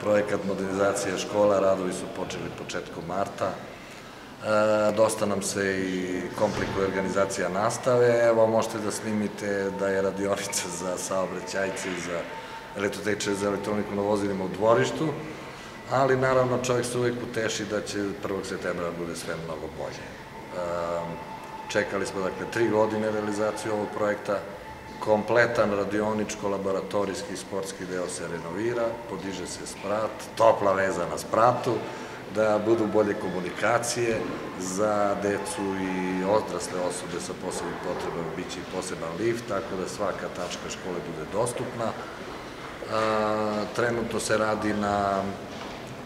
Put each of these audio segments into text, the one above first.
projekat modernizacije škola, radovi su počeli početkom marta. E, dosta nam se i komplikuje organizacija nastave. Evo, možete da snimite da je radionica za saobraćajce i za elektroteče za elektroniku na vozilima u dvorištu, ali naravno čovjek se uvijek uteši da će 1. septembra bude sve mnogo bolje. E, čekali smo dakle tri godine realizaciju ovog projekta, kompletan radioničko-laboratorijski sportski deo se renovira, podiže se sprat, topla veza na spratu, da budu bolje komunikacije za decu i odrasle osobe sa posebnim potrebama, bit će i poseban lift, tako da svaka tačka škole bude dostupna. Trenutno se radi na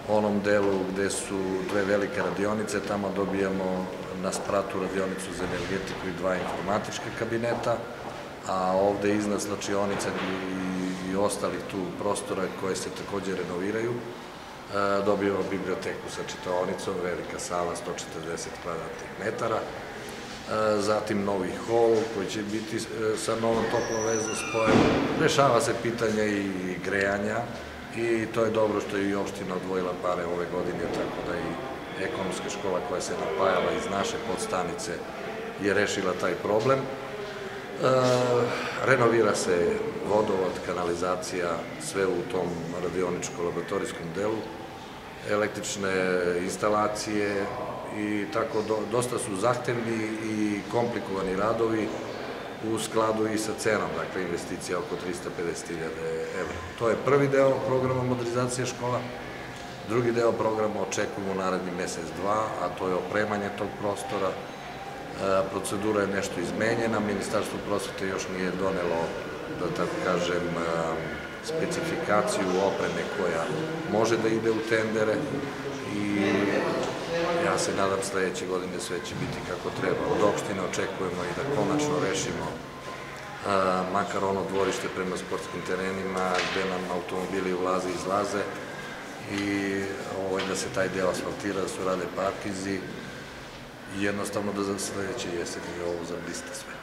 onom delu gde su dve velike radionice, tamo dobijamo na spratu radionicu za energetiku i dva informatičke kabineta, a ovde iznad slačionica i, i ostalih tu prostora koje se takođe renoviraju, e, dobijemo biblioteku sa čitaonicom, velika sala 140 kvadratnih metara, e, zatim novi hol koji će biti e, sa novom toplom vezom spojen. Rešava se pitanje i grejanja i to je dobro što je i opština odvojila pare ove godine, tako da i ekonomska škola koja se napajala iz naše podstanice je rešila taj problem. E, renovira se vodovod, kanalizacija, sve u tom radioničko-laboratorijskom delu, električne instalacije i tako dosta su zahtevni i komplikovani radovi u skladu i sa cenom, dakle investicija oko 350.000 evra. To je prvi deo programa modernizacije škola. Drugi deo programa očekujemo u naredni mesec, dva, a to je opremanje tog prostora, procedura je nešto izmenjena, Ministarstvo prosvete još nije donelo, da tako kažem, e, specifikaciju opreme koja može da ide u tendere i ja se nadam sledeće godine sve će biti kako treba. Od opštine očekujemo i da konačno rešimo e, makar ono dvorište prema sportskim terenima gde nam automobili ulaze i izlaze i ovaj, da se taj deo asfaltira, da su rade parkizi, i jednostavno da za sledeće jeseni ovo zabliste sve.